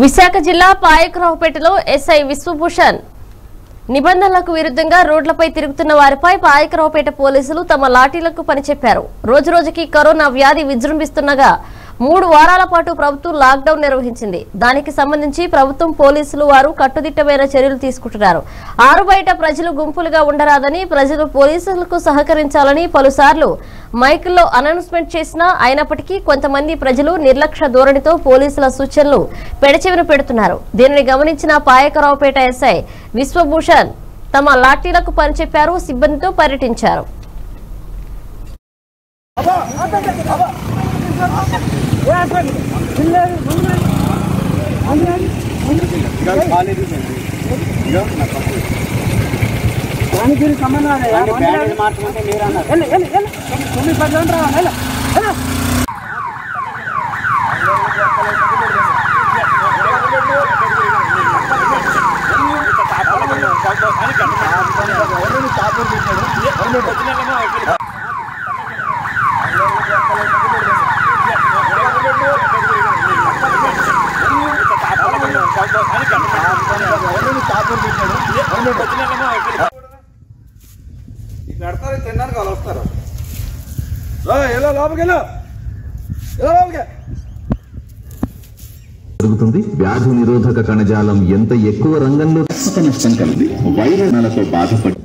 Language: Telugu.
విశాఖ జిల్లా పాయకరావుపేటలో ఎస్ఐ విశ్వభూషణ్ నిబంధనలకు విరుద్ధంగా రోడ్లపై తిరుగుతున్న వారిపై పాయకరావుపేట పోలీసులు తమ లాఠీలకు పనిచెప్పారు. రోజురోజుకి కరోనా వ్యాధి విజృంభిస్తుండగా మూడు వారాల పాటు ప్రభుత్వం లాక్డౌన్ నిర్వహించింది. దానికి సంబంధించి ప్రభుత్వం పోలీసులు వారు కట్టుదిట్టమైన చర్యలు తీసుకుంటున్నారు. ఆరు బయట ప్రజలు గుంపులుగా ఉండరాదని ప్రజలు పోలీసులకు సహకరించాలని పలుసార్లు మైకుల్లో అనౌన్స్మెంట్ చేసినా అయినప్పటికీ కొంతమంది ప్రజలు నిర్లక్ష్య ధోరణితో పోలీసుల సూచనలు పెడచెవిన పెడుతున్నారు. దీనిని గమనించిన పాయకరావుపేట ఎస్ఐ విశ్వభూషణ్ తమ లాఠీలకు పనిచెప్పారు సిబ్బందితో పర్యటించారు. దానికి సంబంధం తొమ్మిది పది గంటలు రావాలి వాళ్ళు వస్తారు. ఎలా లోపలికి జరుగుతుంది. వ్యాధి నిరోధక కణజాలం ఎంత ఎక్కువ రంగంలో కలిగి వైరస్లతో బాధపడి